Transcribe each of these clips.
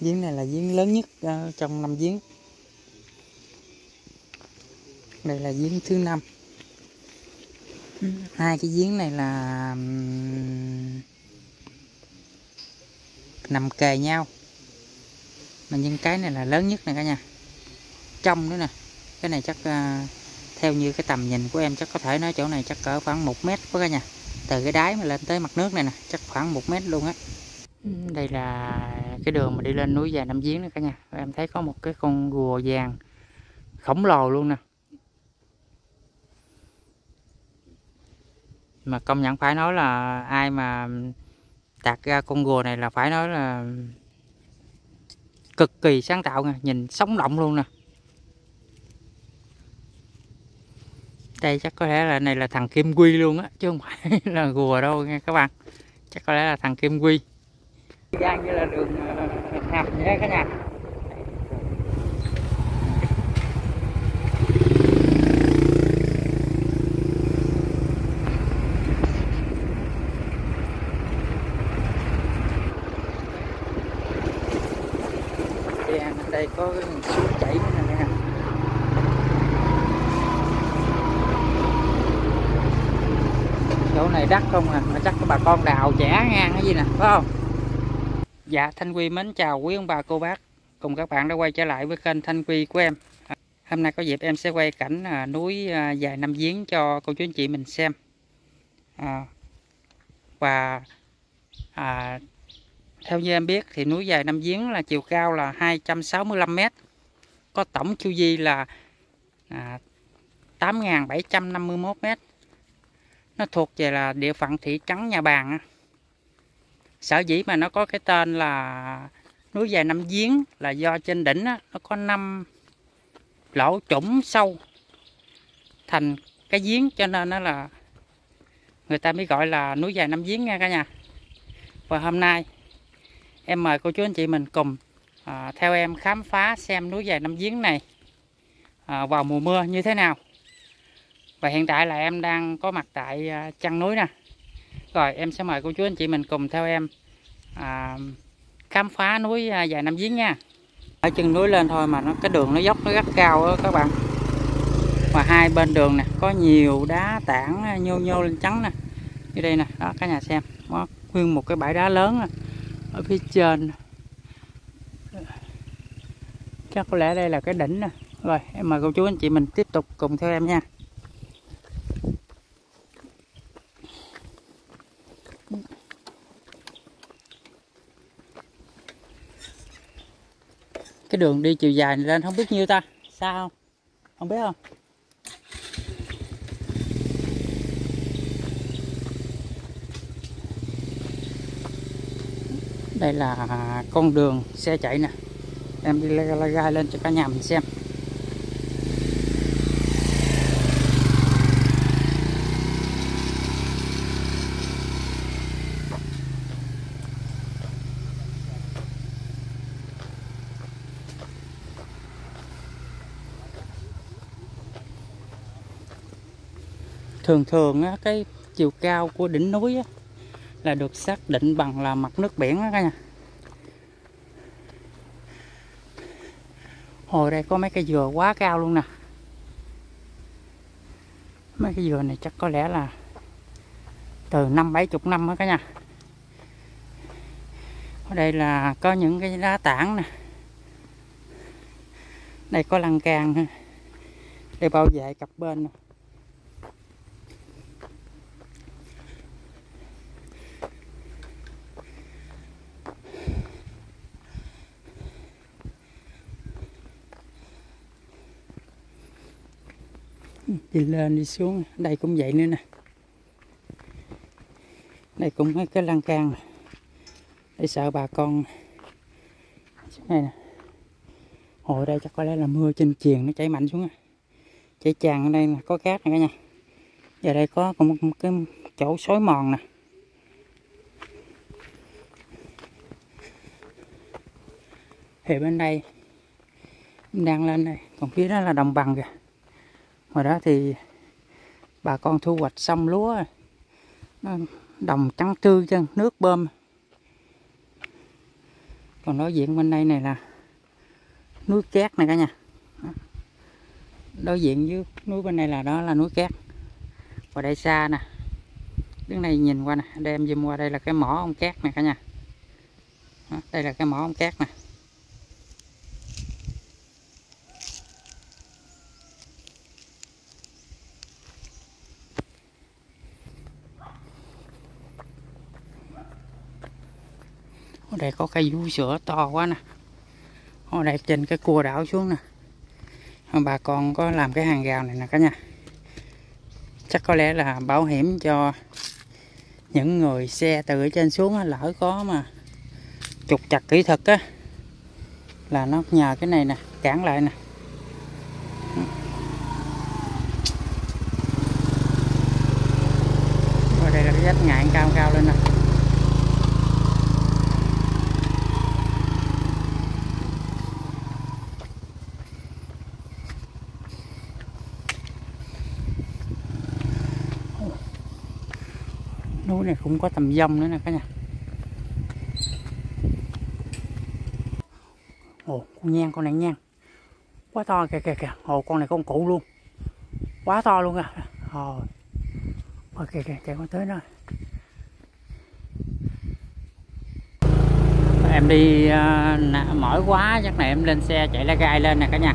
giếng này là giếng lớn nhất ờ, trong năm giếng. Đây là giếng thứ năm. Hai cái giếng này là nằm kề nhau. Mà nhưng cái này là lớn nhất nè cả nhà. Trong nữa nè. Cái này chắc ờ, theo như cái tầm nhìn của em chắc có thể nói chỗ này chắc cỡ khoảng một mét với cả nhà. Từ cái đáy mà lên tới mặt nước này nè chắc khoảng một mét luôn á. Đây là cái đường mà đi lên núi dài năm giếng nữa cả nhà. Em thấy có một cái con rùa vàng khổng lồ luôn nè. Mà công nhận phải nói là ai mà tạc ra con rùa này là phải nói là cực kỳ sáng tạo nha, nhìn sống động luôn nè. Đây chắc có lẽ là này là thằng kim quy luôn á, chứ không phải là rùa đâu nha các bạn. Chắc có lẽ là thằng kim quy gian như là đường ờ, nhé vậy cả nhà. Gian đây có cái suối chảy nữa nè. Cả nhà chỗ này đắt không à? Mà chắc có bà con đào chẻ ngang cái gì nè phải không? Dạ thanh quy mến chào quý ông bà cô bác. Cùng các bạn đã quay trở lại với kênh thanh quy của em. À, hôm nay có dịp em sẽ quay cảnh à, núi à, dài năm giếng cho cô chú anh chị mình xem. À, và à, theo như em biết thì núi dài năm giếng là chiều cao là 265 m có tổng chu vi là à, 8.751 m nó thuộc về là địa phận thị trấn Nhà Bàng á sở dĩ mà nó có cái tên là núi dài năm giếng là do trên đỉnh á, nó có năm lỗ trũng sâu thành cái giếng cho nên nó là người ta mới gọi là núi dài năm giếng nha cả nhà. Và hôm nay em mời cô chú anh chị mình cùng à, theo em khám phá xem núi dài năm giếng này à, vào mùa mưa như thế nào. Và hiện tại là em đang có mặt tại à, chân núi nè rồi em sẽ mời cô chú anh chị mình cùng theo em à, khám phá núi à, dài năm giếng nha. Ở chân núi lên thôi mà nó cái đường nó dốc nó rất cao đó các bạn. Và hai bên đường nè có nhiều đá tảng à, nhô nhô lên trắng nè. Như đây nè đó cả nhà xem. Có nguyên một cái bãi đá lớn nè. ở phía trên chắc có lẽ đây là cái đỉnh nè. Rồi em mời cô chú anh chị mình tiếp tục cùng theo em nha. Cái đường đi chiều dài này lên, không biết nhiêu ta? Sao không? Không biết không? Đây là con đường xe chạy nè. Em đi la la gai lên cho cả nhà mình xem. Thường thường á, cái chiều cao của đỉnh núi á, là được xác định bằng là mặt nước biển á cả nhà. Hồi đây có mấy cây dừa quá cao luôn nè. Mấy cái dừa này chắc có lẽ là từ năm bảy chục năm á cả nhà. Ở đây là có những cái đá tảng nè. Đây có lăng can đây bảo vệ cặp bên nè. Đi lên đi xuống. Đây cũng vậy nữa nè. Đây cũng mấy cái lan can để sợ bà con xuống đây nè. Hồi đây chắc có lẽ là mưa trên chiền nó chảy mạnh xuống chảy tràn ở đây là có cát nè cả nhà. Giờ đây có một, một cái chỗ xói mòn nè. Thì bên đây đang lên đây. Còn phía đó là đồng bằng kìa ngoài đó thì bà con thu hoạch xong lúa đồng trắng tươi chân nước bơm. Còn đối diện bên đây này là núi cát này cả nhà. Đối diện với núi bên này là đó là núi cát và đây xa nè. Đứng này nhìn qua nè đem zoom qua đây là cái mỏ ông cát nè cả nhà. Đó, đây là cái mỏ ông cát nè. Đây có cây vú sữa to quá nè. Ở đây trên cái cua đảo xuống nè. Bà con có làm cái hàng rào này nè cả nhà. Chắc có lẽ là bảo hiểm cho những người xe từ ở trên xuống lỡ có mà trục chặt kỹ thuật á, là nó nhờ cái này nè, cản lại nè ở đây là cái vách ngạn cao cao lên nè núi này cũng có tầm dông nữa nè cả nhà. Ồ con nhang con này nhang. Quá to kìa kìa kìa. Ồ con này con cụ luôn. Quá to luôn à. Ồ ôi kìa kìa kìa con tới rồi em đi uh, mỏi quá chắc này em lên xe chạy lá gai lên nè cả nhà.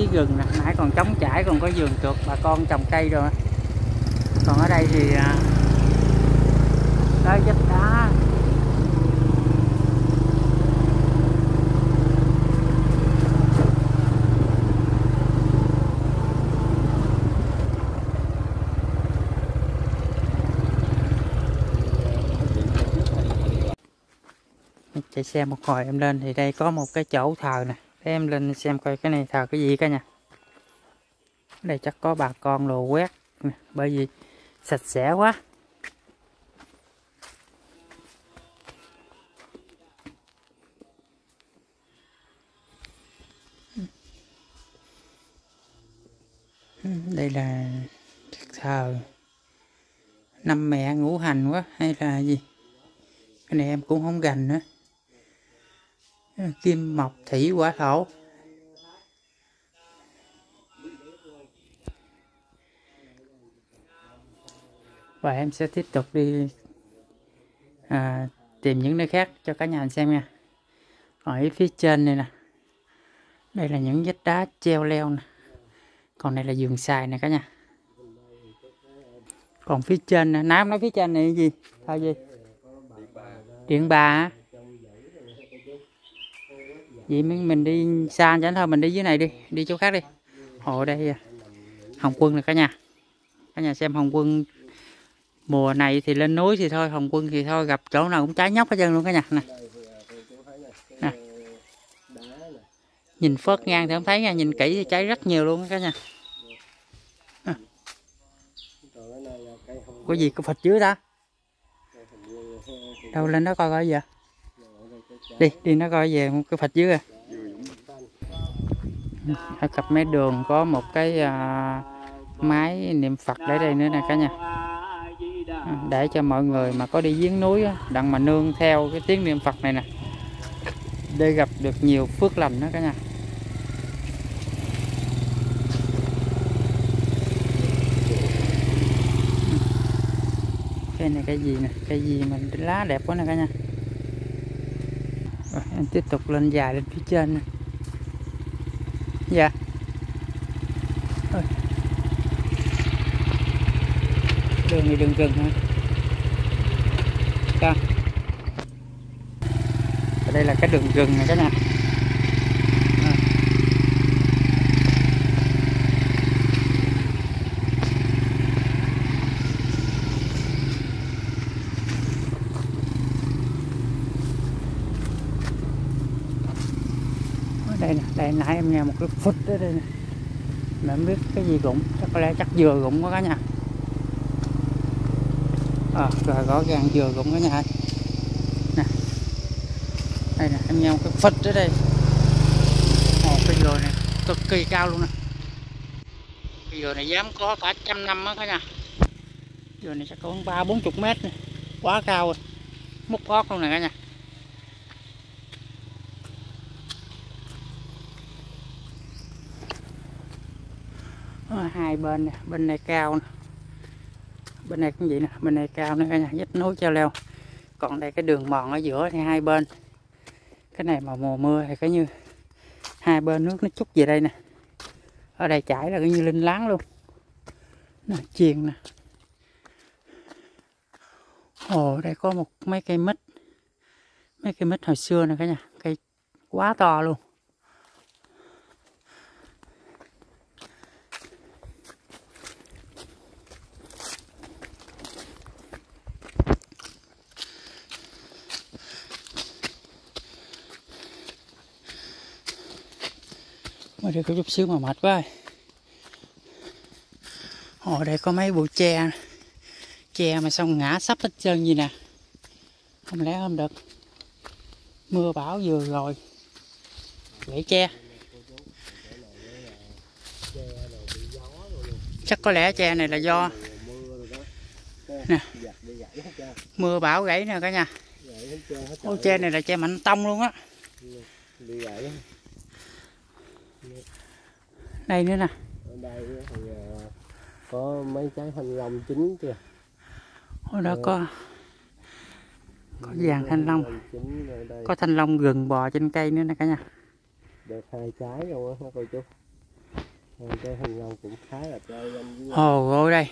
đây rừng nè, nãy còn trống trải, còn có vườn chuột, bà con trồng cây rồi. Còn ở đây thì à, đó vách đá chạy xe một hồi em lên thì đây có một cái chỗ thờ nè để em lên xem coi cái này thờ cái gì cả nha, đây chắc có bà con đồ quét. Bởi vì sạch sẽ quá. Đây là thờ. Năm mẹ ngũ hành quá hay là gì? Cái này em cũng không gành nữa kim mộc thủy hỏa thổ. Và em sẽ tiếp tục đi à, tìm những nơi khác cho cả nhà xem nha. Ở phía trên này nè. Đây là những vách đá treo leo nè. Còn đây là giường xài nè cả nhà. Còn phía trên nè. Nám nói phía trên này là gì? Thôi gì? Điện bà hả? Vậy mình mình đi xa chẳng thôi, mình đi dưới này đi đi chỗ khác đi. Ồ, đây hồng quân này cả nhà. Cả nhà xem hồng quân. Mùa này thì lên núi thì thôi, hồng quân thì thôi, gặp chỗ nào cũng trái nhóc hết trơn luôn cả nhà. Nè. Này Nè. nhìn phớt ngang thì không thấy nha, nhìn kỹ thì trái rất nhiều luôn cả nhà. Có gì, có phật dưới ta? Đâu lên đó coi coi gì vậy ở đây cái trái đi đi nó coi về một cái phạch dưới à ở cặp mé đường có một cái à, máy niệm phật để đây nữa nè cả nhà. À, để cho mọi người mà có đi giếng núi á, đặng mà nương theo cái tiếng niệm phật này nè. Để gặp được nhiều phước lành đó cả nhà. Cây này cây gì nè? Cây gì mà lá đẹp quá nè cả nhà em tiếp tục lên dài lên phía trên nè. Dạ. Ôi. đường này đường rừng hả? Sao ở đây là cái đường rừng này các nhà À. ở đây nãy em nghe một cái phút đó đây nè. Mà em biết cái gì rụng chắc có lẽ chắc dừa rụng quá cả nhà. À, rồi rõ ràng dừa rụng cả nhà. Nè. Đây nè em nghe một cái phút đó đây. Một cái dừa này cực kỳ cao luôn nè. Cái dừa này dám có cả trăm năm á cả nhà. Dừa này chắc có ba bốn chục mét nè. Quá cao rồi. Múc gót luôn nè cả nhà Ở hai bên nè bên này cao nè. Bên này cũng vậy nè, bên này cao nữa nha nhà vách núi treo leo. Còn đây cái đường mòn ở giữa thì hai bên. Cái này mà mùa mưa thì cái như hai bên nước nó chút về đây nè. Ở đây chảy là cái như linh láng luôn. Nè, chiền nè. Ồ, đây có một mấy cây mít. Mấy cây mít hồi xưa nè cả nhà. Cây quá to luôn. Mà đây có chút xíu mà mệt quá. Ở đây có mấy bụi tre. Tre mà xong ngã sắp hết trơn gì nè. Không lẽ không được Mưa bão vừa rồi Gãy tre. Chắc có lẽ tre này là do mưa Nè. mưa bão gãy nè cả nhà. Ô, tre này là tre mạnh tông luôn á. Đây nữa nè. Đây thì à, có mấy trái thanh long chín kìa. Ở đó. có Có vàng thanh long. Có thanh long gừng bò trên cây nữa nè cả nhà. Được hai trái luôn á cô chú? Hai trái thanh long cũng khá là với Ồ ôi đây.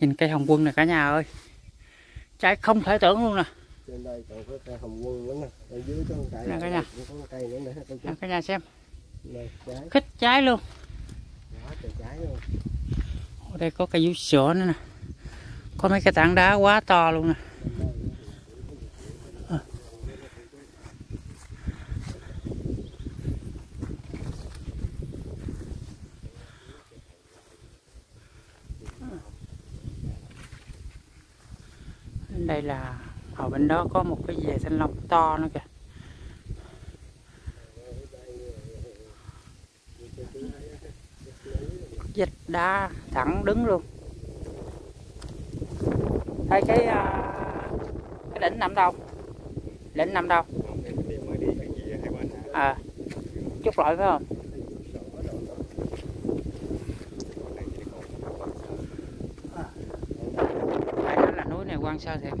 Nhìn cây hồng quân nè cả nhà ơi. Trái không thể tưởng luôn nè. Trên đây còn có cây hồng quân nữa nè. Ở dưới có cây Nè cả nhà. cây Cả nhà xem trái. Khích trái luôn. Ở đây có cây vú sữa nữa nè. Có mấy cái tảng đá quá to luôn nè. Ờ. Đây là ở bên đó có một cái dề thanh long to nữa kìa dịch đá thẳng đứng luôn. Thấy cái à, cái đỉnh nằm đâu? Đỉnh nằm đâu? À chút loại phải không? À. Đây đó là núi này quan sơ thiệt.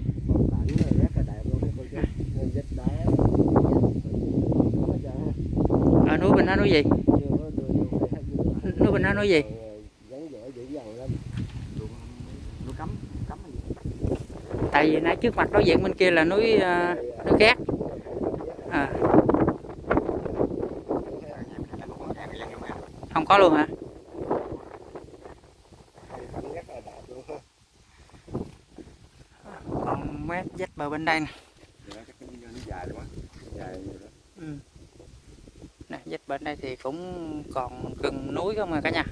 Ở núi bên đó núi gì? Núi bên đó núi gì? Dầu lên. Vẻ cấm cấm tại vì nãy trước mặt đối diện bên kia là núi ờ, núi cát à, không có luôn hả? Còn mét dắt bờ bên đây nè. Ừ. nè dắt bên đây thì cũng còn gần núi không à cả nhà?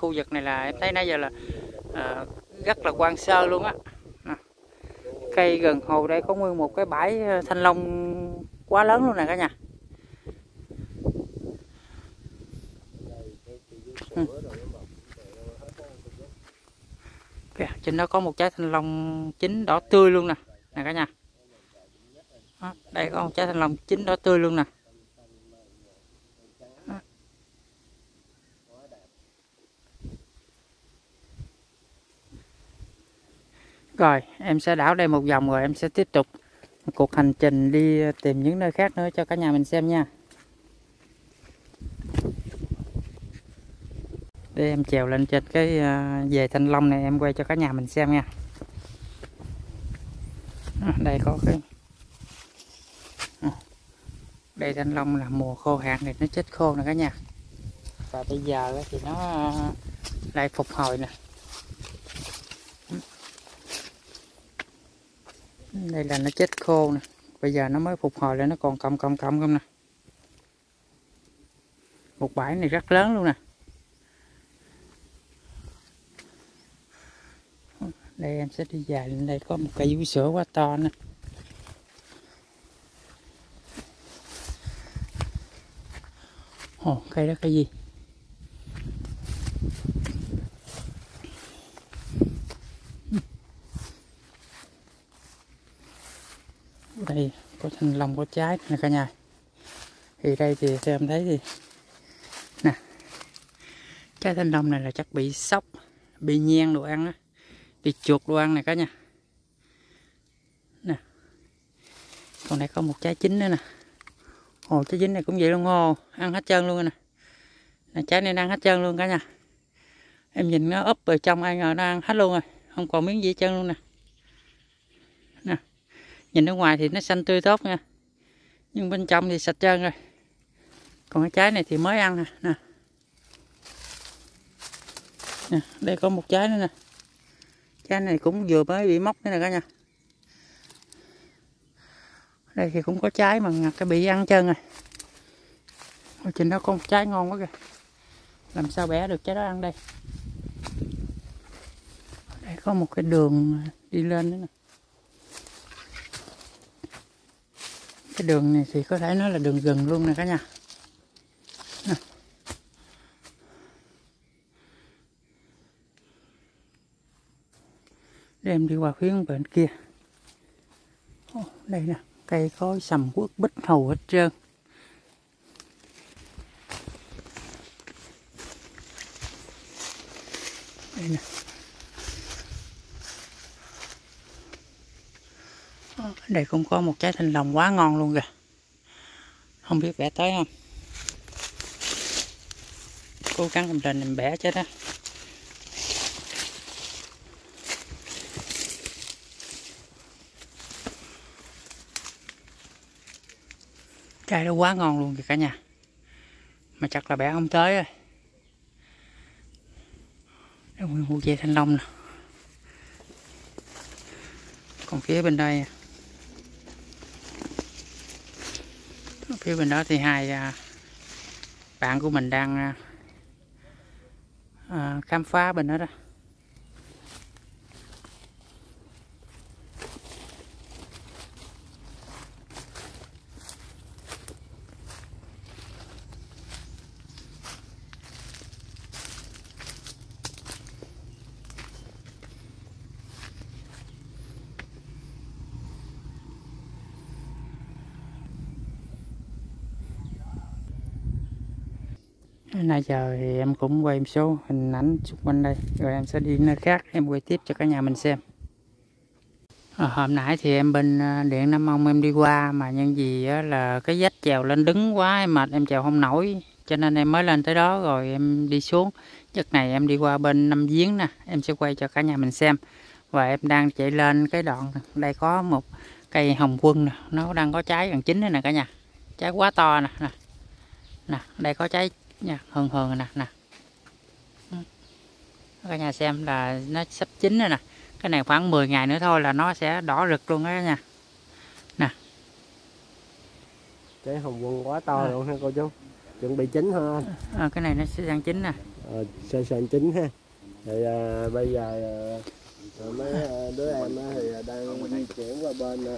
Khu vực này là em thấy nãy giờ là à, rất là quan sơ luôn á. À, cây gần hồ đây có nguyên một cái bãi à, thanh long quá lớn luôn nè cả nhà. Ừ. Kìa, trên đó có một trái thanh long chín đỏ tươi luôn nè nè cả nhà. Đó, đây có một trái thanh long chín đỏ tươi luôn nè. Rồi, em sẽ đảo đây một vòng rồi em sẽ tiếp tục cuộc hành trình đi tìm những nơi khác nữa cho cả nhà mình xem nha. Để em trèo lên trên cái à, về thanh long này em quay cho cả nhà mình xem nha. À, đây có cái à, đây thanh long là mùa khô hạn thì nó chết khô nè cả nhà. Và bây giờ thì nó lại phục hồi nè. Đây là nó chết khô nè. Bây giờ nó mới phục hồi lại, nó còn cọng cọng cọng không nè. Một bãi này rất lớn luôn nè. Đây, em sẽ đi dài lên đây, có một cây vú sữa quá to nè. Ồ, cây đó cây gì đây có thanh long có trái nè cả nhà. Thì đây thì theo em thấy thì, nè, trái thanh long này là chắc bị sốc, bị nhen đồ ăn á, bị chuột đồ ăn này cả nhà. Nè, còn đây có một trái chín nữa nè. Ồ, trái chín này cũng vậy luôn, ồ, ăn hết trơn luôn nè. Nè, trái này đang hết trơn luôn cả nhà. Em nhìn nó úp vào trong ai ngờ nó ăn hết luôn rồi, không còn miếng gì hết trơn luôn nè nhìn ở ngoài thì nó xanh tươi tốt nha. Nhưng bên trong thì sạch trơn rồi. Còn cái trái này thì mới ăn nè nè, nè đây có một trái nữa nè. Trái này cũng vừa mới bị móc nữa nè cả nhà. Đây thì cũng có trái mà ngặt cái bị ăn trơn rồi. Ở trên đó có một trái ngon quá kìa. Làm sao bẻ được trái đó ăn đây? Đây có một cái đường đi lên nữa nè. Cái đường này thì có thể nói là đường rừng luôn nè cả nhà. Đem Để em đi qua phía bên kia. Ồ, đây nè cây có sầm quất bích hầu hết trơn. Đây nè Ờ, đây cũng có một trái thanh long quá ngon luôn kìa. Không biết bẻ tới không? Cố gắng làm trình làm bẻ cho đó. Trái nó quá ngon luôn kìa cả nhà. Mà chắc là bẻ không tới rồi. Đây nguyên vụ dây thanh long nè. Còn phía bên đây à. Phía bên đó thì hai à, bạn của mình đang à, à, khám phá bên đó đó. Nãy giờ thì em cũng quay một số hình ảnh xung quanh đây. Rồi em sẽ đi nơi khác em quay tiếp cho cả nhà mình xem. À, hôm nãy thì em bên à, điện Nam Ông em đi qua mà nhân gì á, là cái dách chèo lên đứng quá em mệt em chèo không nổi. Cho nên em mới lên tới đó rồi em đi xuống. Giấc này em đi qua bên năm giếng nè em sẽ quay cho cả nhà mình xem. Và em đang chạy lên cái đoạn đây có một cây hồng quân nè nó đang có trái gần chín nè cả nhà. Trái quá to nè nè. Nè đây có trái nha hường hường nè nè. Ừ. cả nhà xem là nó sắp chín rồi nè. Cái này khoảng 10 ngày nữa thôi là nó sẽ đỏ rực luôn á nha. Trái hồng quân quá to À. luôn ha cô chú. Chuẩn bị chín ha. À, cái này nó sẽ sang chín nè. Ờ, sang sang chín ha. Thì à, bây giờ à, mấy à, đứa em á thì đang di chuyển qua bên à,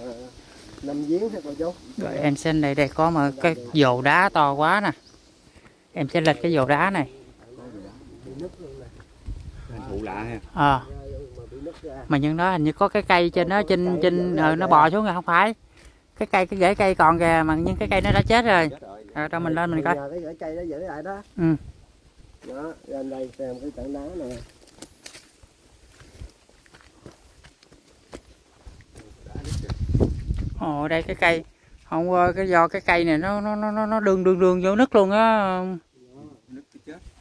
năm giếng ha cô chú. Rồi em xem đây đây có một cái dồ đá to quá nè em sẽ lệch cái dồ đá này. Bị nứt luôn nè Phụ lạ ha. ờ. Ra luôn mà bị nứt ra mà nhưng đó hình như có cái cây trên đó trên trên ờ, nó bò xuống rồi không phải. Cái cây cái rễ cây còn kìa mà nhưng cái cây nó đã chết rồi. Chết rồi. ờ cho mình lên mình coi. Cái rễ cây đó giữ lại đó. Ừ. đó lên đây xem cái tảng đá nè ồ đây cái cây hôm qua cái do cái cây này nó nó nó nó nó đường đường đường vô nứt luôn á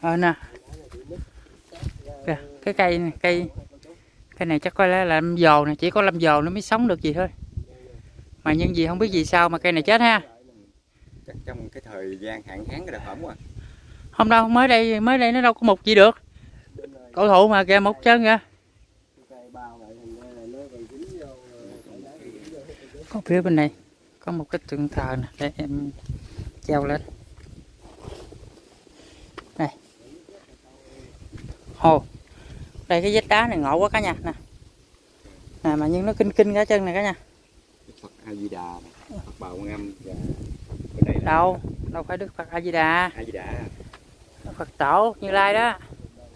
ờ nè. Kìa, cái cây này, cây cái này chắc có lẽ là lâm dồ nè chỉ có lâm dồ nó mới sống được gì thôi. Mà nhân gì không biết gì sao mà cây này chết ha. Chắc trong cái thời gian hạn hán cái đợt hổm quá. không đâu mới đây mới đây nó đâu có mục gì được. Cổ thụ mà kìa một chân kìa. Cây có phía bên này có một cái tượng thờ nè để em treo lên. Đây hồ. Đây cái vách đá này ngộ quá cả nhà nè. Nè mà nhưng nó kinh kinh cả chân này cả nhà. Phật A Di Đà, này, Phật Bà Quan Âm và đây là đâu? Đâu phải đức phật a di đà A Di Đà, phật tổ như lai đó. A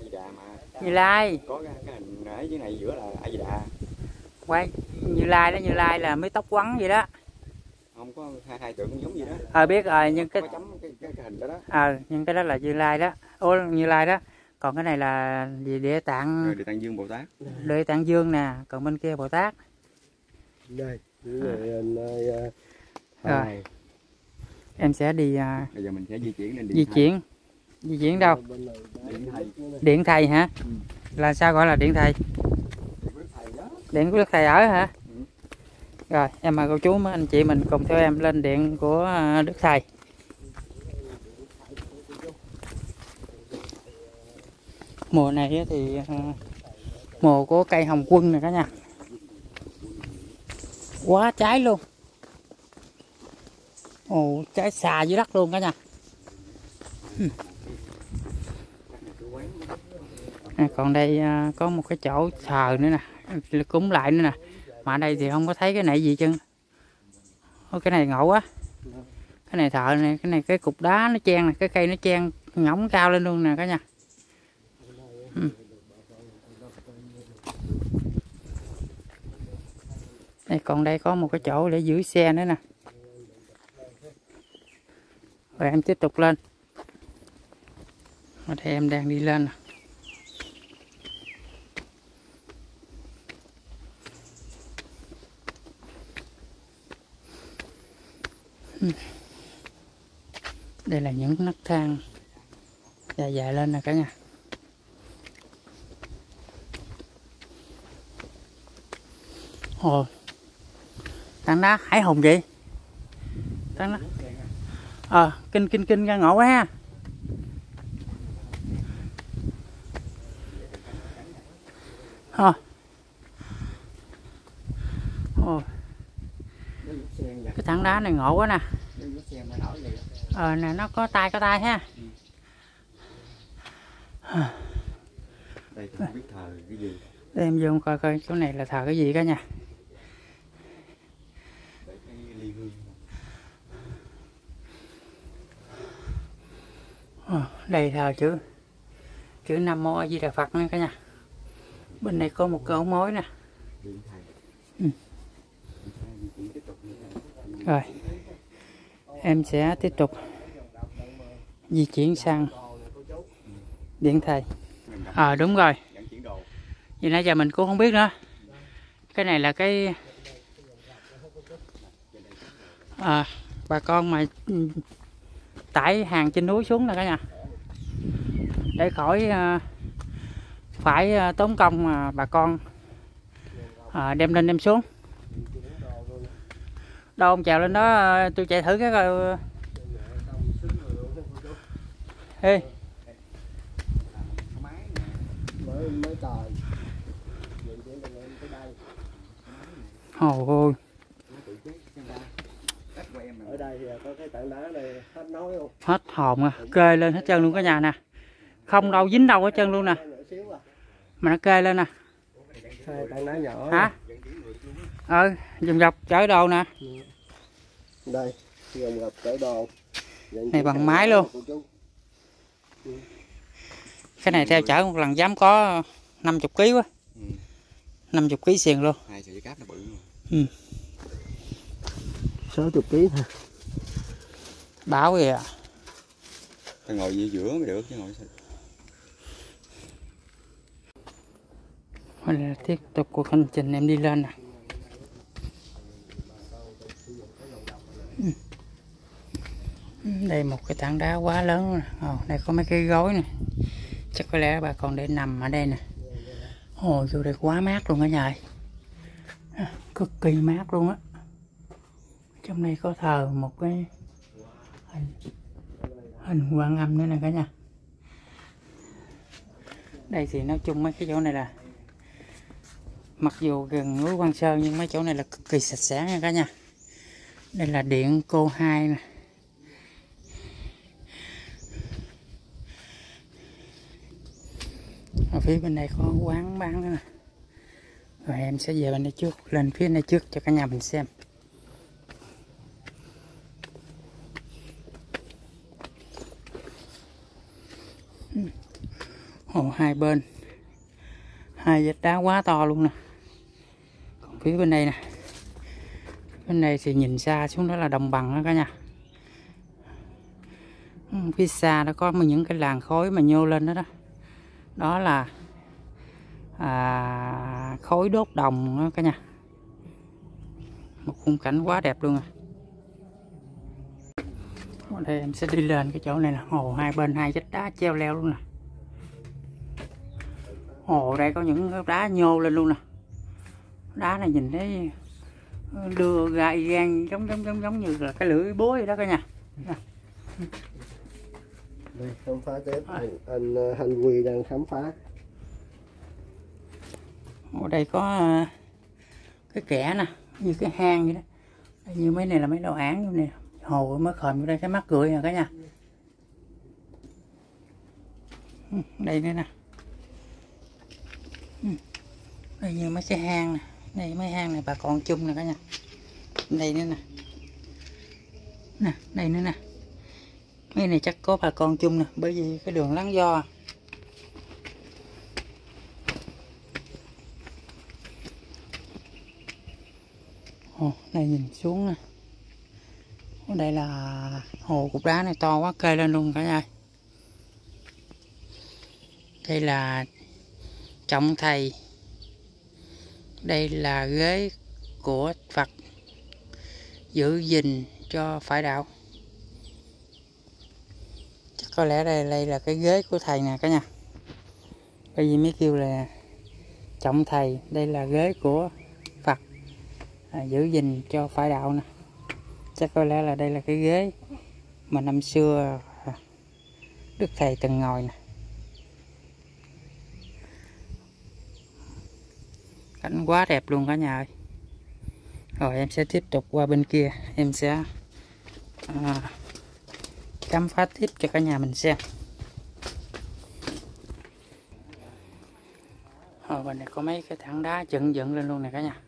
Di Đà mà. Như lai. Có cái, cái hình ở dưới này giữa là A Di Đà, quay như lai đó như lai là mấy tóc quắn vậy đó không có hai hai tượng giống gì đó. ờ biết rồi nhưng cái chấm cái, cái, cái hình đó đó. ờ nhưng cái đó là như lai đó ô như lai đó còn cái này là gì địa tạng Rồi Địa Tạng Dương Bồ Tát. địa tạng dương nè còn bên kia bồ tát đây những người nơi Rồi. rồi em sẽ đi à, Bây giờ mình sẽ di chuyển lên di điện Thầy. chuyển di chuyển đâu này Điện thầy. điện thầy hả Ừ. là sao gọi là điện thầy Điện của thầy đó. điện của đức thầy ở hả Ừ rồi em mời cô chú mấy anh chị mình cùng theo em lên điện của à, đức thầy. Mùa này thì à, mùa của cây hồng quân này cả nhà. Quá trái luôn. Ồ trái xà dưới đất luôn cả nhà. À, còn đây à, có một cái chỗ thờ nữa nè cúng lại nữa nè mà ở đây thì không có thấy cái này gì chân Ôi, cái này ngộ quá. Cái này thợ này cái này cái cục đá nó chen này, cái cây nó chen ngỗng cao lên luôn nè cả nhà. Ừ. đây còn đây có một cái chỗ để giữ xe nữa nè. Rồi em tiếp tục lên. Ở đây em đang đi lên nè. Ừ. đây là những nấc thang. Dài dài lên nè cả nhà. Ồ. Tảng đá hải hùng vậy? Tảng đá ờ kinh kinh kinh, ra ngộ quá ha. Ờ. Ồ. Cái tảng đá này ngộ quá nè ờ nè nó có tay có tay ha Đây tôi không biết thờ cái gì. để em vô coi coi chỗ này là thờ cái gì cả ly hương. Ờ, đây thờ chữ chữ nam mô a di đà phật nha cả nhà bên này có một cái ổ mối nè. Ừ. Rồi em sẽ tiếp tục di chuyển sang điện thầy. Ờ à, ờ đúng rồi. Vì nãy giờ mình cũng không biết nữa. Cái này là cái à, bà con mà tải hàng trên núi xuống nè cả nhà. Để khỏi à, phải à, tốn công mà bà con à, đem lên đem xuống đâu ông trèo lên đó tôi chạy thử cái coi. Ê. Ôi ở đây thì có cái tảng đá này hết nói không hết hồn à kê lên hết trơn luôn cả nhà nè. Không đâu dính đâu hết trơn luôn nè. Mà nó kê lên nè. Hai tảng đá nhỏ. Hả ờ dùm dọc chở đồ nè đây gồm gặp chở đồ Dạng Này bằng máy luôn. chú. cái này theo chở một lần dám có 50 kg quá Ừ. 50 kg xiền luôn hai sợi cáp nó bự mà. 60 kg thôi bảo kìa phải ngồi gì giữa mới được chứ ngồi sao Đây là tiếp tục cuộc hành trình em đi lên nè Ừ. đây một cái tảng đá quá lớn nè. Ồ, đây có mấy cái gối nè. Chắc có lẽ bà con để nằm ở đây nè. Ồ vô đây quá mát luôn cả nhà ơi. À, cực kỳ mát luôn á. Trong đây có thờ một cái hình hình quan âm nữa nè cả nhà. Đây thì nói chung mấy cái chỗ này là mặc dù gần núi Quan Sơn nhưng mấy chỗ này là cực kỳ sạch sẽ nha cả nhà. Đây là điện cô hai nè. Phía bên này có quán bán nữa rồi em sẽ về bên đây trước, lên phía này trước cho cả nhà mình xem. Hồ hai bên. Hai vách đá quá to luôn nè. Còn phía bên đây nè. Bên đây thì nhìn xa xuống đó là đồng bằng đó cả nhà. Ừ, phía xa nó có những cái làng khói mà nhô lên đó đó. Đó là à, khối đốt đồng đó cả nhà. Một khung cảnh quá đẹp luôn à. Ở đây em sẽ đi lên cái chỗ này là hồ hai bên hai vách đá treo leo luôn nè. Hồ đây có những đá nhô lên luôn nè. Đá này nhìn thấy đưa gai gan giống giống giống giống như là cái lưỡi búa vậy đó cả nhà. Đây khám phá tiếp anh, anh ờ, quỳ đang khám phá ở đây có ờ, cái kẻ nè như cái hang vậy đó. Đây, như mấy này là mấy đồ án như này, hồ mới khòm vô đây cái mắt cười nè cả nhà? Ừ, đây nữa nè. Ừ, đây như mấy cái hang nè. Đây mấy hang này bà con chung nè cả nhà. Đây nữa nè. Nè đây nữa nè. Mấy này chắc có bà con chung nè bởi vì cái đường lắng do Ồ, đây nhìn xuống nè. Ở đây là hồ cục đá này to quá kê lên luôn cả nhà. Đây là trọng thầy. Đây là ghế của Phật giữ gìn cho phải đạo. Chắc có lẽ đây đây là cái ghế của thầy nè cả nhà. Bởi vì mới kêu là trọng thầy đây là ghế của à, giữ gìn cho phải đạo nè. Chắc có lẽ là đây là cái ghế mà năm xưa à, đức thầy từng ngồi nè. Cảnh quá đẹp luôn cả nhà ơi. Rồi em sẽ tiếp tục qua bên kia. Em sẽ à, khám phá tiếp cho cả nhà mình xem. Rồi bên này có mấy cái thẳng đá dựng dựng lên luôn nè cả nhà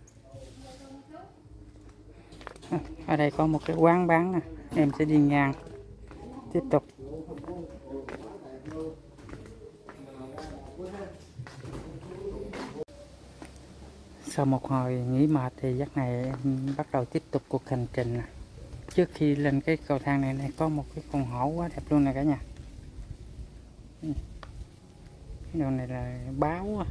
ở đây có một cái quán bán nè. Em sẽ đi ngang. Tiếp tục. Sau một hồi nghỉ mệt thì giấc này em bắt đầu tiếp tục cuộc hành trình nè. Trước khi lên cái cầu thang này này có một cái con hổ quá đẹp luôn nè cả nhà. Cái đường này là báo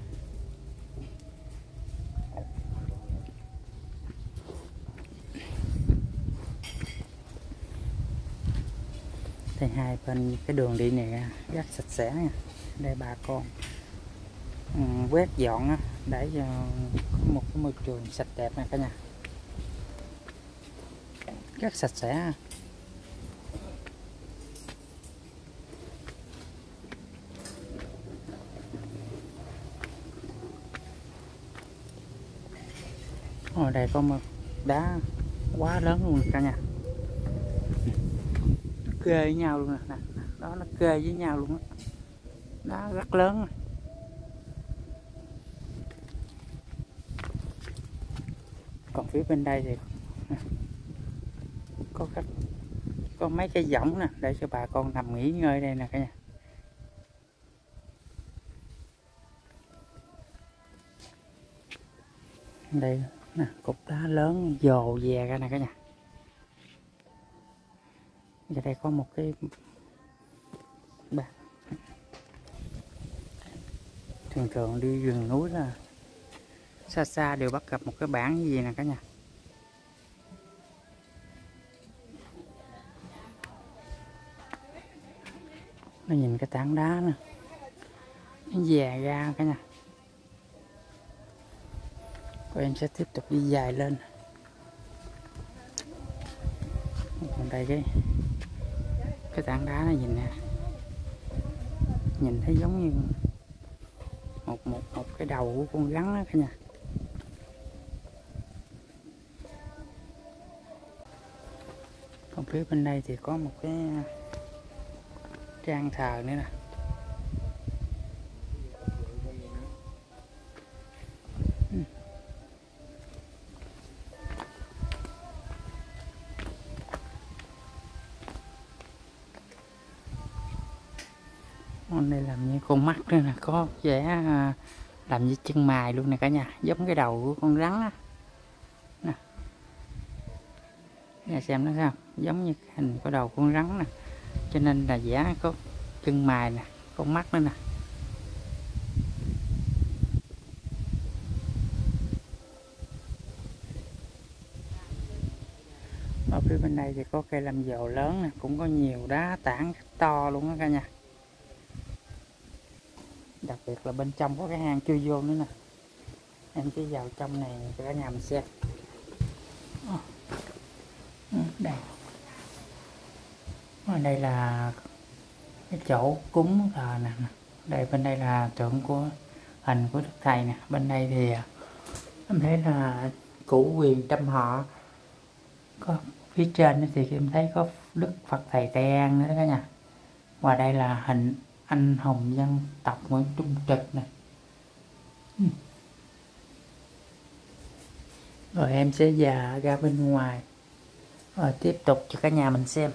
thì hai, bên cái đường đi này rất sạch sẽ nha đây bà con ừ, quét dọn để cho có một cái môi trường sạch đẹp nè cả nhà. Rất sạch sẽ ở đây có một đá quá lớn luôn cả nhà kê với nhau luôn nè nè, đó nó kê với nhau luôn á. Đá rất lớn còn phía bên đây thì có các, có mấy cái võng nè, để cho bà con nằm nghỉ ngơi đây nè cả nhà. Đây, nè, cục đá lớn, dồ về ra nè cả nhà giờ đây có một cái bạc thường thường đi rừng núi là xa xa đều bắt gặp một cái bảng gì nè cả nhà. Nó nhìn cái tảng đá nè. Nó dè ra cả nhà. Rồi em sẽ tiếp tục đi dài lên. Còn đây cái cái tảng đá này nhìn nè. Nhìn thấy giống như một một một cái đầu của con rắn đó cả nhà. Còn phía bên đây thì có một cái trang thờ nữa nè. Mắt nữa nè, có vẻ à, làm như chân mài luôn nè cả nhà, giống cái đầu của con rắn á. Nè. Nhà xem nó sao, giống như hình của đầu con rắn nè. Cho nên là vẽ có chân mài nè, con mắt nữa nè. Ở phía bên đây thì có cây làm dầu lớn nè, cũng có nhiều đá tảng to luôn á cả nhà biệt là bên trong có cái hang chưa vô nữa nè. Em chỉ vào trong này cho cả nhà mình xem. Ờ. Ừ, đây. Ở đây là cái chỗ cúng thờ nè. Đây, bên đây là tượng của, hình của đức thầy nè. Bên đây thì, em thấy là củ quyền trăm họ. Có phía trên thì em thấy có đức phật thầy tây an nữa đó cả nhà. Và đây là hình anh Hồng dân tập nguyễn trung trực này. Hmm. Rồi em sẽ già ra bên ngoài. Rồi tiếp tục cho cả nhà mình xem.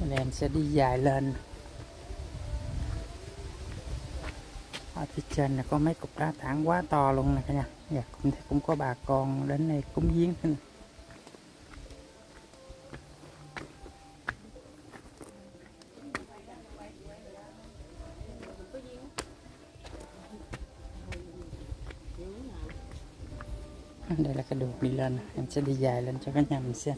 Nên em sẽ đi dài lên. Ở phía trên là có mấy cục đá tảng quá to luôn nè cả nhà. Dạ, cũng cũng có bà con đến đây cúng viếng đây là cái đường đi lên. Em sẽ đi dài lên cho cả nhà mình xem.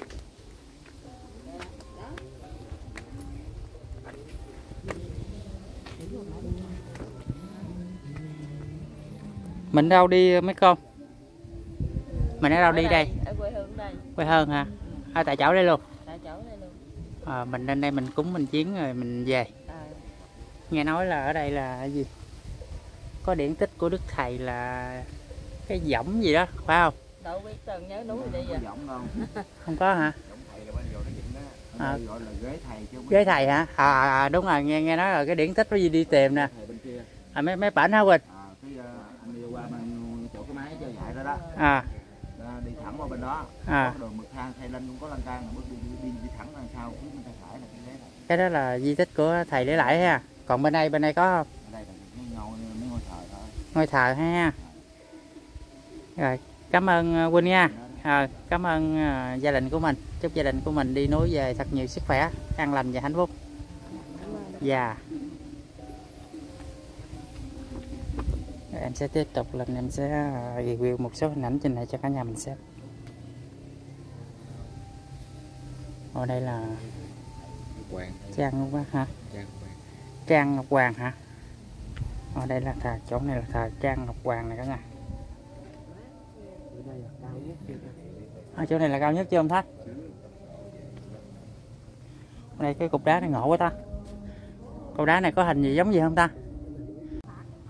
Mình đâu đi mấy con mình ở đâu đi đây? Ở quê hương đây. Quê hơn hả? Ở tại chỗ đây luôn. Tại chỗ đây luôn. À, mình lên đây mình cúng mình chiến rồi mình về. À, nghe nói là ở đây là cái gì? Có điển tích của đức thầy là cái võng gì đó phải không đâu biết tần nhớ núi đi vậy? Không không có hả? À. gọi là ghế thầy ghế thầy hả? À, à, à, đúng rồi nghe nghe nói là cái điển tích có gì đi tìm nè. À, mấy mấy bản hả quỳnh? À, cái anh đi qua bên chỗ cái máy chơi dạy đó đó. À. Đi thẳng qua bên đó. À. có đường bậc thang thầy lên cũng có lan can bước đi, đi, đi, đi thẳng đằng sau phía bên tay phải là cái ghế cái đó là di tích của thầy để lại ha. Còn bên đây bên đây có không? Ở đây là mấy ngôi mấy ngôi thờ thôi. Ngôi thờ ha. Rồi cảm ơn à, Quỳnh nha. À, cảm ơn à, gia đình của mình. Chúc gia đình của mình đi núi về thật nhiều sức khỏe an lành và hạnh phúc. Dạ. Rồi em sẽ tiếp tục lần em sẽ à, review một số hình ảnh trên này cho cả nhà mình xem. Ở đây là trang Ngọc Hoàng hả? Trang Trang Ngọc Hoàng hả? Ở đây là thờ chỗ này là thờ Trang Ngọc Hoàng này cả nhà ở chỗ này là cao nhất chưa ông Thách đây cái cục đá này ngộ quá ta. Cục đá này có hình gì giống gì không ta?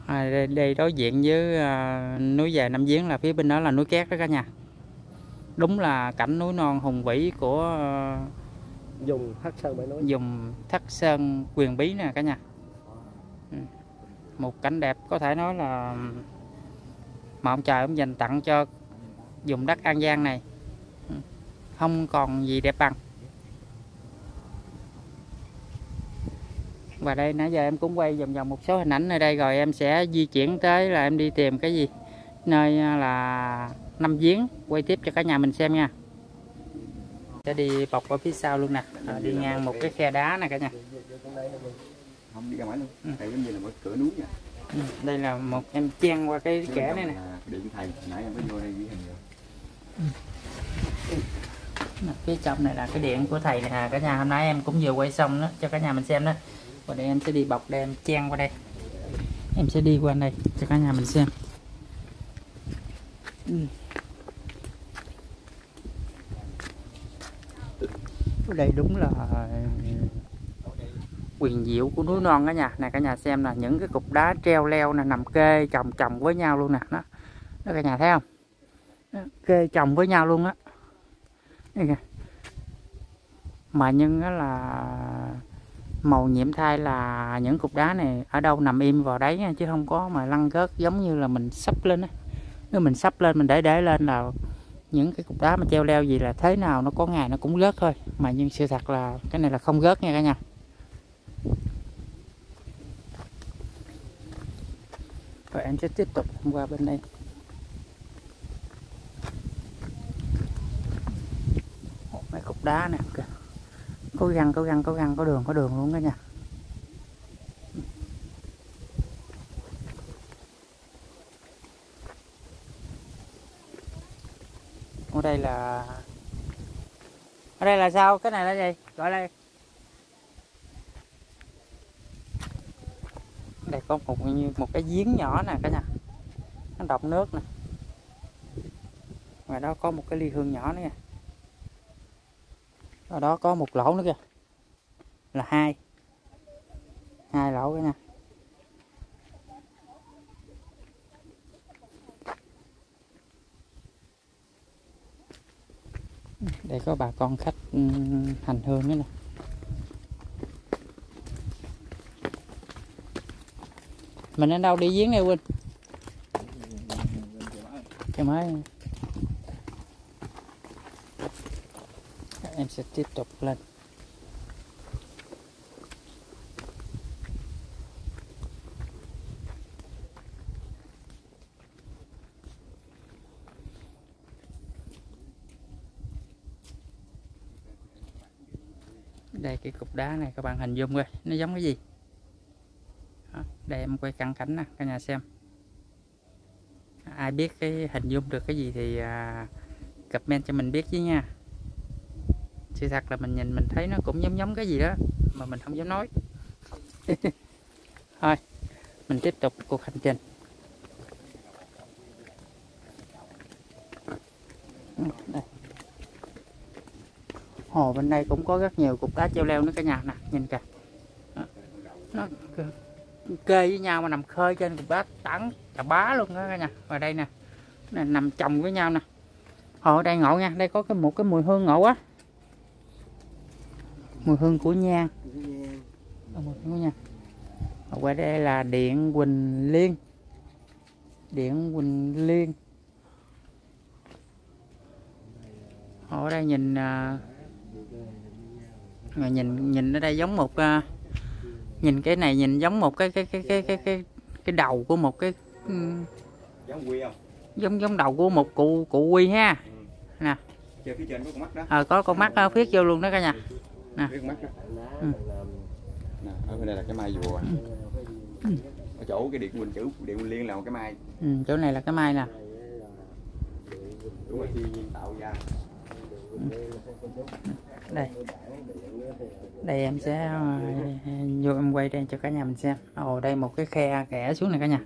À, đây, đây đối diện với à, núi dài Nam Giếng là phía bên đó là núi Cát đó cả nhà. Đúng là cảnh núi non hùng vĩ của à, dùng hắc sơn bãi núi dùng thất sơn quyền bí nè cả nhà. Ừ. một cảnh đẹp có thể nói là mà ông trời ông dành tặng cho vùng đất An Giang này. Ừ. không còn gì đẹp bằng. Và đây nãy giờ em cũng quay vòng vòng một số hình ảnh nơi đây rồi em sẽ di chuyển tới là em đi tìm cái gì? Nơi à, là năm giếng quay tiếp cho cả nhà mình xem nha. Sẽ đi bọc ở phía sau luôn nè. À, đi ngang một cái khe đá nè cả nhà. Không đi ra ngoài luôn. Ừ. thầy giống như là một cửa núi vậy Ừ, đây là một em chen qua cái kẽ này nè. Điện thầy. Nãy em mới vô đây ghi hình rồi Ừ. phía trong này là cái điện của thầy nè. À, cả nhà hôm nay em cũng vừa quay xong đó. Cho cả nhà mình xem đó. Và đây em sẽ đi bọc đây em chen qua đây. Em sẽ đi qua đây. Cho cả nhà mình xem. Ừ. đây đúng là quyền diệu của núi non cả nhà này cả nhà xem là những cái cục đá treo leo nè nằm kê chồng chồng với nhau luôn nè. Đó, đó cả nhà thấy không? Kê chồng với nhau luôn á. Mà nhưng á là màu nhiễm thai là những cục đá này ở đâu nằm im vào đấy nha, chứ không có mà lăn gớt giống như là mình sắp lên á. Nếu mình sắp lên mình để để lên là những cái cục đá mà treo leo gì là thế nào nó có ngày nó cũng gớt thôi. Mà nhưng sự thật là cái này là không gớt nha cả nhà. Và em sẽ tiếp tục qua bên đây một mấy cục đá nè. Kìa cố gắng cố gắng cố gắng, có đường có đường luôn đó nha. Ở đây là, ở đây là sao? Cái này là gì? Gọi đây. Đây có một như, một cái giếng nhỏ nè cả nhà. Nó đọng nước nè. Ngoài đó có một cái ly hương nhỏ nữa nha ở đó có một lỗ nữa kìa. Là hai. Hai lỗ cái nha. Đây có bà con khách hành hương nữa nè. Mình đến đâu đi giếng này Quynh cái máy. Em sẽ tiếp tục lên. Đây cái cục đá này các bạn hình dung coi nó giống cái gì? Đó, đây em quay cận cảnh nè cả nhà xem. Ai biết cái hình dung được cái gì thì uh, comment cho mình biết chứ nha sự thật là mình nhìn mình thấy nó cũng giống giống cái gì đó mà mình không dám nói. Thôi, mình tiếp tục cuộc hành trình. Ừ, đây. hồ, bên đây cũng có rất nhiều cục đá treo leo nữa cả nhà nè, nhìn kìa. Nó kê- với nhau mà nằm khơi trên cục đá tảng chà bá luôn đó cả nhà. Và đây nè nè nằm chồng với nhau nè. Hồ ở đây ngộ nha, đây có cái một cái mùi hương ngộ quá mùi hương của nhang. Ờ, mùi hương của nhang. Ở ngoài đây là điện Quỳnh Liên. Điện Quỳnh Liên. Ở đây nhìn à, mà nhìn nhìn ở đây giống một à, nhìn cái này nhìn giống một cái cái cái cái cái cái, cái đầu của một cái ừm, giống quy không? giống giống đầu của một cụ cụ quy ha. Chơi phía trên có con mắt đó. Ờ có con mắt ở phía vô luôn đó cả nhà đó Ừ. nè ở bên đây là cái mai rùa ở chỗ cái điện quỳnh chữ điện quỳnh liên là một cái mai. Ừ, chỗ này là cái mai nè. Đúng rồi. Thiên nhiên tạo ra đây. Đây em sẽ vô em quay đây cho cả nhà mình xem. Ồ đây một cái khe kẻ xuống này cả nhà.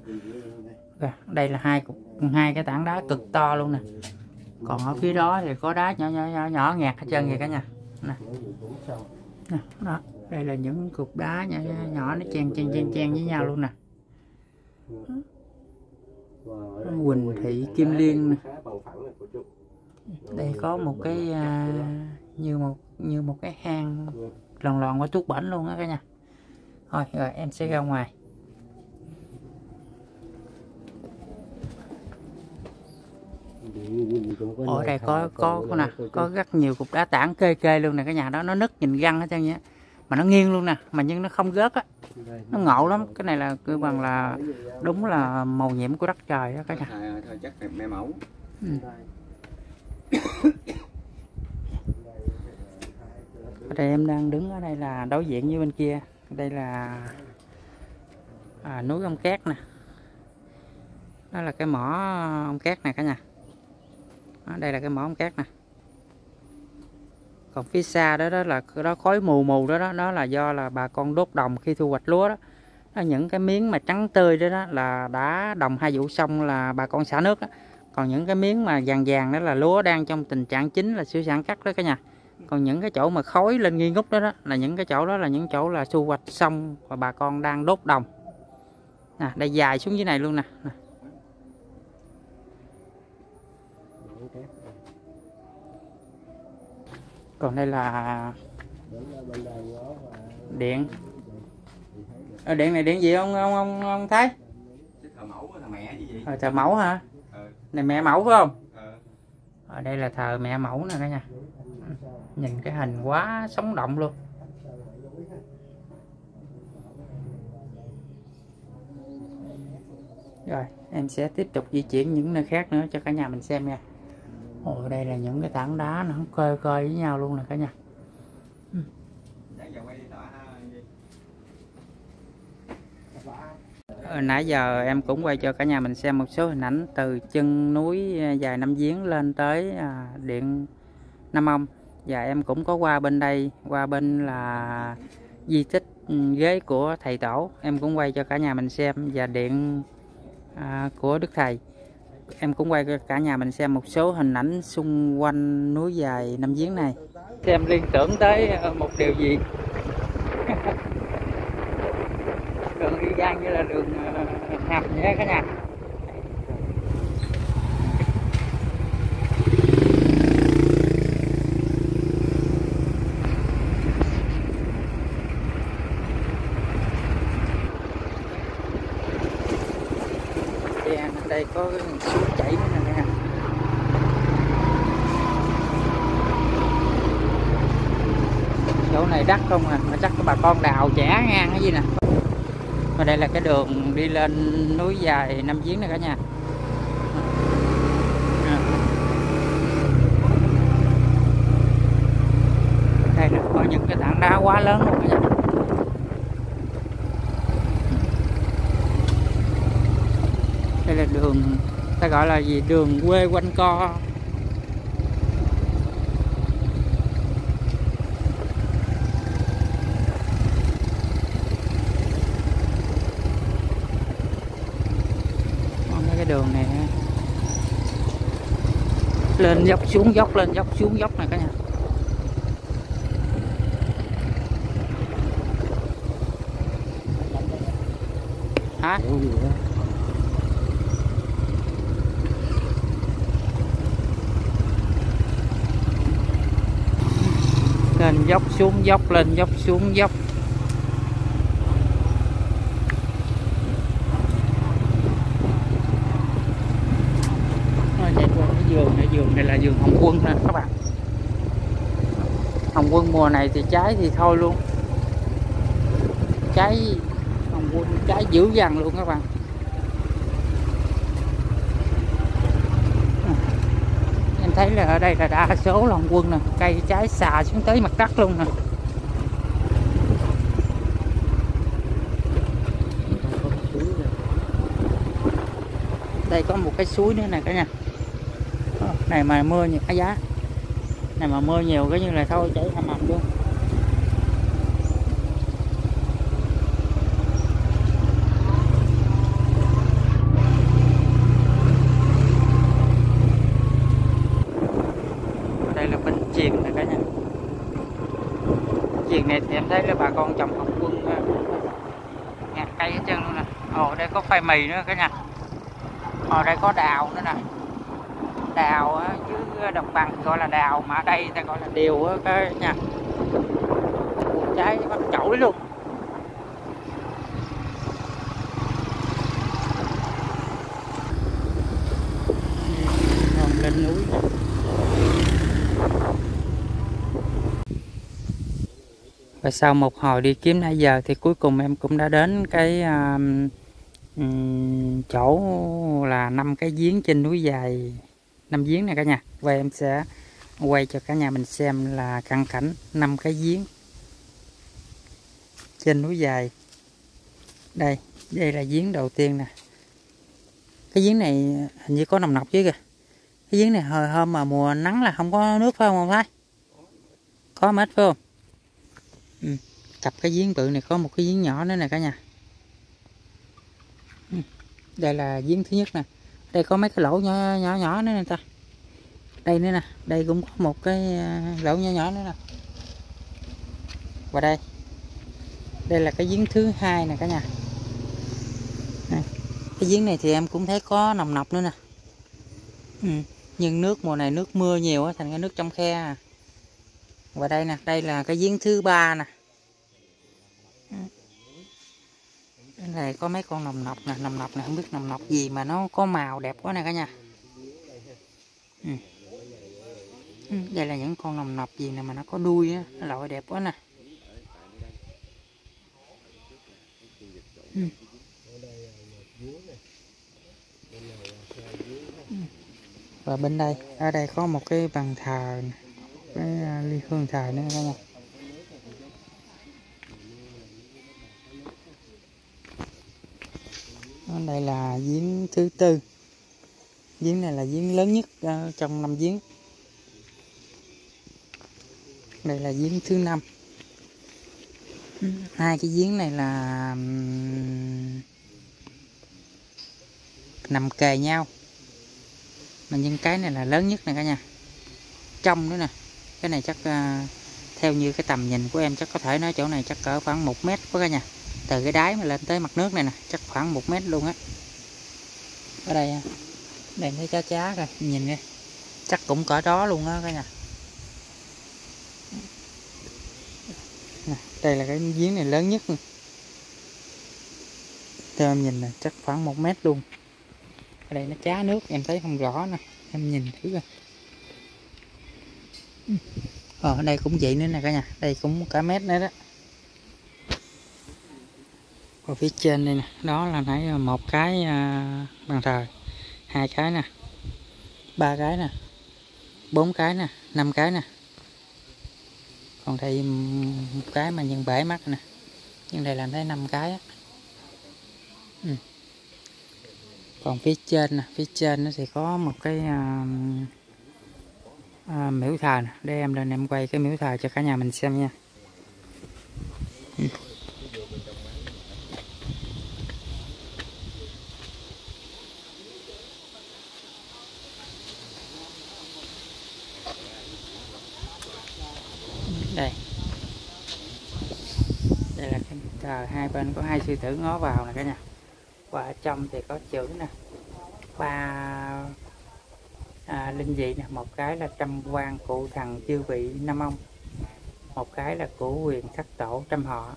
Kìa, đây là hai cục hai cái tảng đá cực to luôn nè. Còn ở phía đó thì có đá nhỏ nhỏ nhỏ nhỏ ngạt hết trơn vậy cả nhà nè. Nè đó. Đây là những cục đá nhỏ nhỏ, nó chen chen chen chen với nhau luôn nè. Quỳnh Thị Kim Liên nè. đây có một cái à, như một như một cái hang lòn lòn qua thuốc bẩn luôn á cả nhà. Thôi rồi em sẽ ra ngoài. Ở đây có có có nè có rất nhiều cục đá tảng kê kê luôn nè cái nhà đó nó nứt nhìn răng hết trơn nhá mà nó nghiêng luôn nè mà nhưng nó không rớt á. Nó ngộ lắm cái này là kêu bằng là đúng là màu nhiệm của đất trời đó cả nhà. Chắc mẹ, mẹ mẫu. Ở đây. Em đang đứng ở đây là đối diện với bên kia. Đây là à, núi ông cát nè. Đó là cái mỏ ông cát nè cả nhà đó, đây là cái mỏ cát nè. Còn phía xa đó đó là đó khói mù mù đó đó nó là do là bà con đốt đồng khi thu hoạch lúa đó, đó những cái miếng mà trắng tươi đó, đó là đã đồng hai vụ xong là bà con xả nước đó. còn những cái miếng mà vàng vàng đó là lúa đang trong tình trạng chín là sửa sản cắt đó cả nhà. Còn những cái chỗ mà khói lên nghi ngút đó, đó là những cái chỗ đó là những chỗ là thu hoạch xong và bà con đang đốt đồng. Nè đây dài xuống dưới này luôn nè. Còn đây là điện. Ở điện này điện gì ông ông ông, ông thấy chứ thờ mẫu thờ mẹ chứ gì? Ờ, thờ mẫu hả? Ờ này mẹ mẫu phải không? Ờ ở đây là thờ mẹ mẫu nè cả nhà. Nhìn cái hình quá sống động luôn. Rồi em sẽ tiếp tục di chuyển những nơi khác nữa cho cả nhà mình xem nha Ồ, đây là những cái tảng đá nó coi coi với nhau luôn nè cả nhà. Ừ. Ờ, nãy giờ em cũng quay cho cả nhà mình xem một số hình ảnh từ chân núi ờ, dài năm giếng lên tới à, điện Nam Ông. Và em cũng có qua bên đây qua bên là di tích ừ, ghế của thầy tổ. Em cũng quay cho cả nhà mình xem và điện à, của đức thầy em cũng quay cả nhà mình xem một số hình ảnh xung quanh núi dài năm giếng này. Xem liên tưởng tới ờ, một điều gì? Đường đi gian như là đường ờ, hầm cả nhà. À, đây có cái suối chảy nữa nè cả nhà chỗ này đất không à? Mà chắc có bà con đào chẻ ngang cái gì nè. Và đây là cái đường đi lên núi dài năm giếng này cả nhà. Đây là có những cái tảng đá quá lớn luôn cả nhà. Đây là đường, ta gọi là gì? Đường quê quanh co Còn mấy cái đường này á lên dốc xuống dốc, lên dốc xuống dốc này cả nhà. Hả? Lên dốc xuống dốc, lên dốc xuống dốc Rồi chạy qua giường này là vườn hồng quân nè, các bạn. Hồng quân mùa này thì trái thì thôi luôn. Trái hồng quân trái dữ dằn luôn các bạn. Em thấy là ở đây là đa số là hồng quân nè, cây trái xà xuống tới mặt đất luôn nè. Đây có một cái suối nữa nè cả nhà này mà mưa nhiều cái giá. Này mà mưa nhiều cái như là thôi, chảy hầm hầm luôn. Đây là bên chiền này cả nhà. Chiền này thì em thấy là bà con trồng hồng quân à, ngạt cây hết trơn luôn nè. Ồ đây có khoai mì nữa cả nhà. Ở đây có đào nữa nè đào á, đồng bằng gọi là đào mà ở đây ta gọi là điều á cái nha. Trái bắt chậu luôn. Lên núi và sau một hồi đi kiếm nãy giờ thì cuối cùng em cũng đã đến cái um, chỗ là năm cái giếng trên núi dài năm giếng này cả nhà. Và em sẽ quay cho cả nhà mình xem là cận cảnh năm cái giếng trên núi dài. Đây đây là giếng đầu tiên nè. Cái giếng này hình như có nồng nọc chứ kìa. Cái giếng này hồi hôm mà mùa nắng là không có nước phải không, ông thái? Có mệt phải không? Ừ. cặp cái giếng bự này có một cái giếng nhỏ nữa nè cả nhà. Ừ. đây là giếng thứ nhất nè đây có mấy cái lỗ nhỏ nhỏ nhỏ nữa nè ta đây nữa nè, đây cũng có một cái à, lỗ nhỏ nhỏ nữa nè và đây đây là cái giếng thứ hai nè cả nhà này. cái giếng này thì em cũng thấy có nồng nọc nữa nè ừ. nhưng nước mùa này nước mưa nhiều á, thành cái nước trong khe à. và đây nè, đây là cái giếng thứ ba nè cái này có mấy con nồng nọc nè nồng nọc này không biết nồng nọc gì mà nó có màu đẹp quá nè cả nhà ừ. Ừ, đây là những con nồng nọc gì nè mà nó có đuôi á loại đẹp quá nè ừ. ừ. và bên đây ở đây có một cái bàn thờ cái à, ly hương thờ nữa cả nhà Ờ, đây là giếng thứ tư. Giếng này là giếng lớn nhất ờ, trong năm giếng. Đây là giếng thứ năm. Hai cái giếng này là nằm kề nhau. Mà những cái này là lớn nhất nè cả nhà. Trong nữa nè. Cái này chắc ờ, theo như cái tầm nhìn của em chắc có thể nói chỗ này chắc cỡ khoảng một mét với cả nhà từ cái đáy mà lên tới mặt nước này nè chắc khoảng một mét luôn á. Ở đây đây thấy cá chá rồi nhìn đi chắc cũng cỡ đó luôn á cả nhà. Đây là cái giếng này lớn nhất. Nè. theo em nhìn nè chắc khoảng một mét luôn. Ở đây nó chá nước em thấy không rõ nè. Em nhìn thử coi. Ừ. Ờ, ở đây cũng vậy nữa nè cả nhà. Đây cũng cả mét nữa đó ở phía trên đây nè đó là nãy à, một cái à, bàn thờ hai cái nè ba cái nè bốn cái nè năm cái nè còn đây một cái mà nhân bể mắt nè nhưng đây làm thấy năm cái á ừ. còn phía trên nè phía trên nó thì có một cái à, à, miễu thờ nè để em lên em quay cái miễu thờ cho cả nhà mình xem nha ừ. đây đây là cái thờ hai bên có hai sư tử ngó vào nè cả nhà. Và trong thì có chữ nè. Ba à, linh dị nè. Một cái là trăm quan cụ thần chư vị năm ông một cái là cụ quyền khắc tổ trăm họ.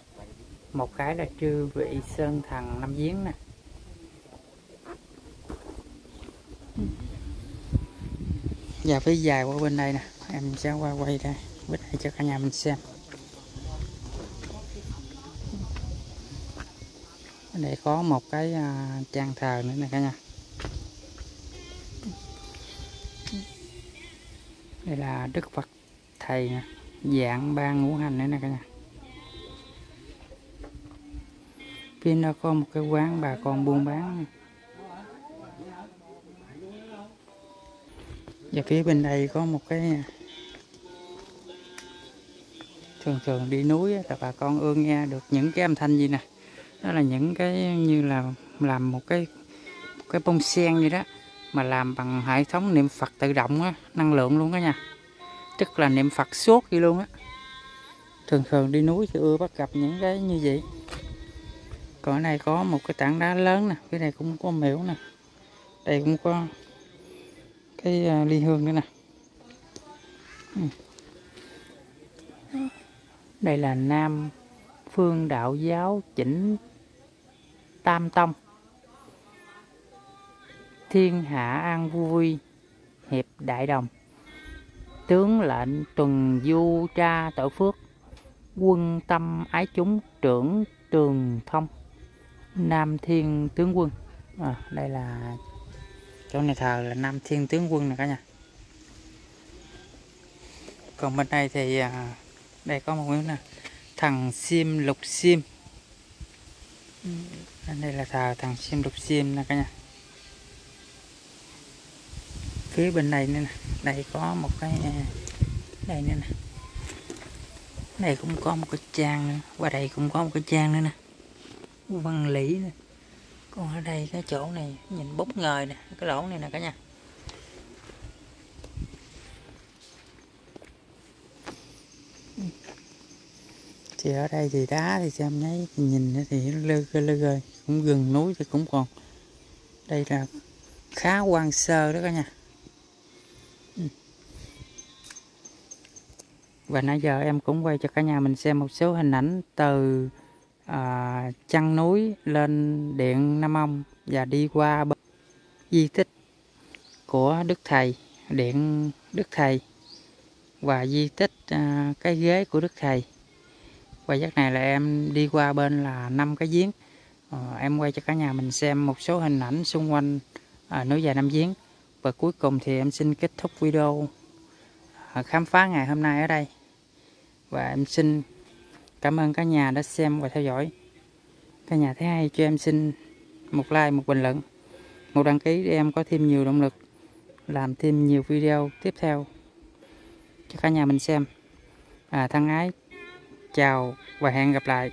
Một cái là chư vị sơn thần năm giếng nè. Và phía dài qua bên đây nè. Em sẽ qua quay đây bích đây cho cả nhà mình xem. Để có một cái à, trang thờ nữa nè cả nhà. Đây là đức phật thầy nè, dạng ba ngũ hành nữa nè cả nhà. Phía nó có một cái quán bà con buôn bán và phía bên đây có một cái à, thường thường đi núi là bà con ưa nghe được những cái âm thanh gì nè đó là những cái như là làm một cái một cái bông sen gì đó mà làm bằng hệ thống niệm Phật tự động á, năng lượng luôn đó nha. Tức là niệm Phật suốt vậy luôn á. Thường thường đi núi thì ưa bắt gặp những cái như vậy. Còn ở đây có một cái tảng đá lớn nè cái này cũng có miễu nè. Đây cũng có cái à, ly hương nữa nè. Ừ. Đây là nam phương đạo giáo chỉnh tam tông. Thiên hạ an vui hiệp đại đồng. Tướng lệnh tuần du tra tội phước. Quân tâm ái chúng trưởng trường thông. Nam thiên tướng quân. À, đây là chỗ này thờ là nam thiên tướng quân nè cả nhà. Còn bên đây thì à, đây có một miếng nè. Thằng sim lục sim đây là thờ thằng sim đục sim nè cả nhà. Phía bên này nữa nè. Đây có một cái đây nữa nè. Đây cũng có một cái trang nữa. Qua đây cũng có một cái trang nữa nè. Văn lý nè. Còn ở đây cái chỗ này nhìn bốc ngời nè. Cái lỗ này nè cả nhà. Thì ở đây thì đá thì xem thấy nhìn thì lơ gơ lơ gơ cũng gần núi thì cũng còn. Đây là khá quan sơ đó cả nhà. Ừ. Và nãy giờ em cũng quay cho cả nhà mình xem một số hình ảnh từ à, chân núi lên điện Nam Ông và đi qua di tích của Đức Thầy điện Đức Thầy. Và di tích à, cái ghế của Đức Thầy quay giác này là em đi qua bên là năm cái giếng. À, em quay cho cả nhà mình xem một số hình ảnh xung quanh à, núi dài năm giếng. Và cuối cùng thì em xin kết thúc video à, khám phá ngày hôm nay ở đây. Và em xin cảm ơn cả nhà đã xem và theo dõi. Cả nhà thấy hay cho em xin một like một bình luận một đăng ký để em có thêm nhiều động lực làm thêm nhiều video tiếp theo cho cả nhà mình xem. À, thân ái chào và hẹn gặp lại.